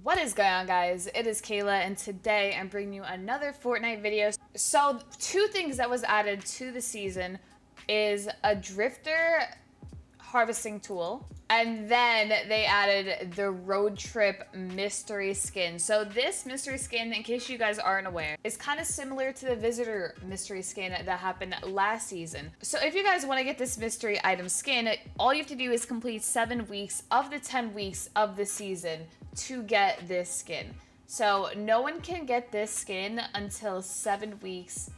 What is going on guys? It is Kayla and today I'm bringing you another Fortnite video. So two things that was added to the season is a drifter harvesting tool and then they added the road trip mystery skin. So this mystery skin, in case you guys aren't aware, is kind of similar to the visitor mystery skin that happened last season. So if you guys want to get this mystery item skin, all you have to do is complete seven weeks of the 10 weeks of the season to get this skin. So no one can get this skin until seven weeks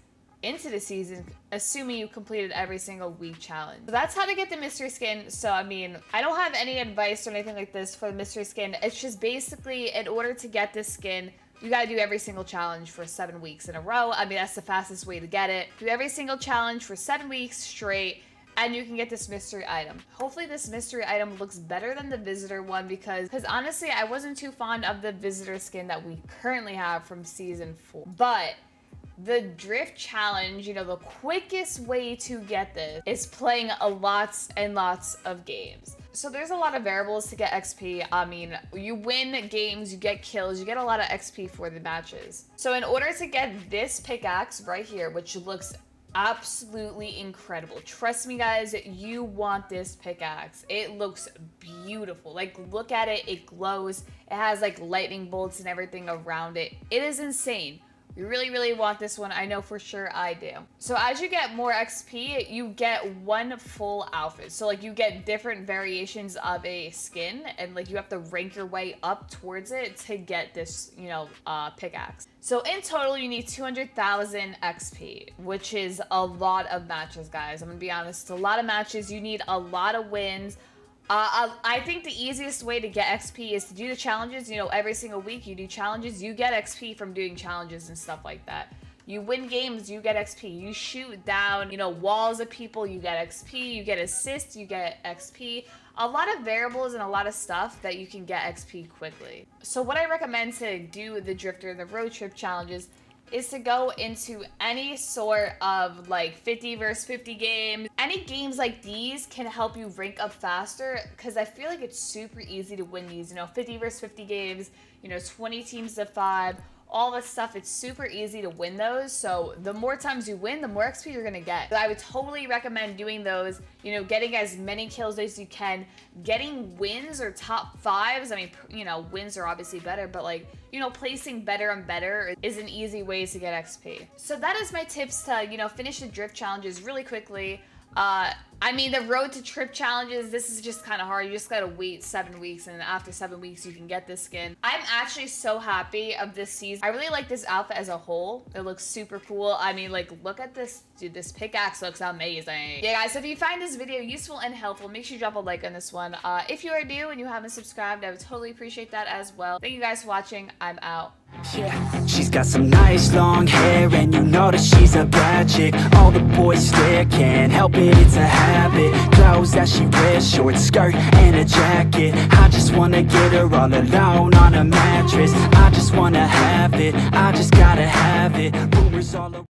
into the season, assuming you completed every single week challenge. So that's how to get the mystery skin. So, I mean, I don't have any advice or anything like this for the mystery skin. It's just basically, in order to get this skin, you gotta do every single challenge for seven weeks in a row. I mean, that's the fastest way to get it. Do every single challenge for seven weeks straight and you can get this mystery item. Hopefully this mystery item looks better than the visitor one because because honestly I wasn't too fond of the visitor skin that we currently have from season 4. But the drift challenge, you know, the quickest way to get this is playing a lots and lots of games. So there's a lot of variables to get XP. I mean, you win games, you get kills, you get a lot of XP for the matches. So in order to get this pickaxe right here, which looks absolutely incredible. Trust me guys, you want this pickaxe. It looks beautiful. Like look at it, it glows. It has like lightning bolts and everything around it. It is insane. You really, really want this one. I know for sure I do. So as you get more XP, you get one full outfit. So like you get different variations of a skin and like you have to rank your way up towards it to get this, you know, uh, pickaxe. So in total, you need 200,000 XP, which is a lot of matches, guys. I'm gonna be honest, it's a lot of matches. You need a lot of wins, uh, I think the easiest way to get XP is to do the challenges. You know, every single week you do challenges. You get XP from doing challenges and stuff like that. You win games, you get XP. You shoot down, you know, walls of people, you get XP. You get assists, you get XP. A lot of variables and a lot of stuff that you can get XP quickly. So what I recommend to do the Drifter and the Road Trip challenges is to go into any sort of like 50 versus 50 games. Any games like these can help you rank up faster because I feel like it's super easy to win these. You know, 50 versus 50 games, you know, 20 teams to five, all this stuff, it's super easy to win those. So the more times you win, the more XP you're gonna get. I would totally recommend doing those, you know, getting as many kills as you can, getting wins or top fives. I mean, you know, wins are obviously better, but like, you know, placing better and better is an easy way to get XP. So that is my tips to, you know, finish the drift challenges really quickly. Uh, I mean, the road to trip challenges, this is just kind of hard. You just gotta wait seven weeks, and after seven weeks, you can get this skin. I'm actually so happy of this season. I really like this outfit as a whole. It looks super cool. I mean, like, look at this. Dude, this pickaxe looks amazing. Yeah, guys, so if you find this video useful and helpful, make sure you drop a like on this one. Uh, if you are new and you haven't subscribed, I would totally appreciate that as well. Thank you guys for watching. I'm out. Yeah. She's got some nice long hair and you know that she's a bad chick All the boys stare, can't help it, it's a habit Clothes that she wears, short skirt and a jacket. I just wanna get her all alone on a mattress. I just wanna have it, I just gotta have it. Rumors all